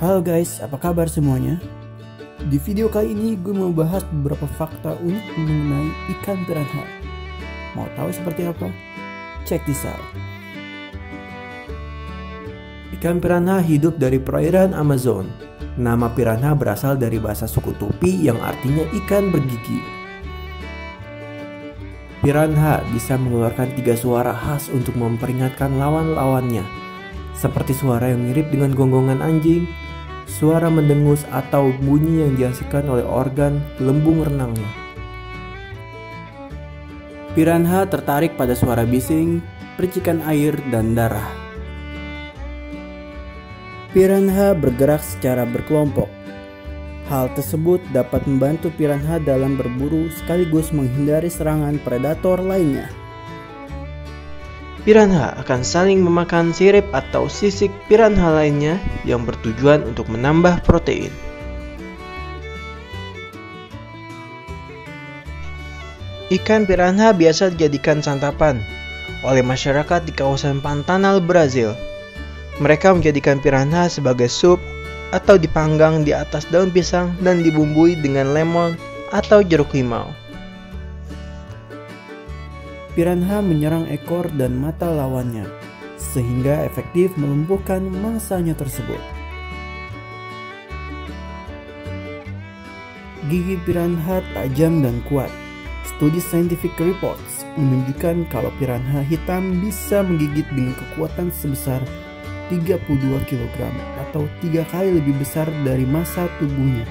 Halo guys, apa kabar semuanya? Di video kali ini gue mau bahas beberapa fakta unik mengenai ikan piranha. Mau tahu seperti apa? Check this out. Ikan piranha hidup dari perairan Amazon. Nama piranha berasal dari bahasa suku Tupi yang artinya ikan bergigi. Piranha bisa mengeluarkan tiga suara khas untuk memperingatkan lawan-lawannya, seperti suara yang mirip dengan gonggongan anjing, suara mendengus atau bunyi yang dihasilkan oleh organ lembung renangnya. Piranha tertarik pada suara bising, percikan air, dan darah. Piranha bergerak secara berkelompok. Hal tersebut dapat membantu piranha dalam berburu sekaligus menghindari serangan predator lainnya. Piranha akan saling memakan sirip atau sisik piranha lainnya yang bertujuan untuk menambah protein. Ikan piranha biasa dijadikan santapan oleh masyarakat di kawasan Pantanal, Brazil. Mereka menjadikan piranha sebagai sup atau dipanggang di atas daun pisang dan dibumbui dengan lemon atau jeruk limau. Piranha menyerang ekor dan mata lawannya, sehingga efektif melumpuhkan mangsanya tersebut. Gigi piranha tajam dan kuat. Studi scientific reports menunjukkan kalau piranha hitam bisa menggigit dengan kekuatan sebesar 32 kg atau tiga kali lebih besar dari massa tubuhnya.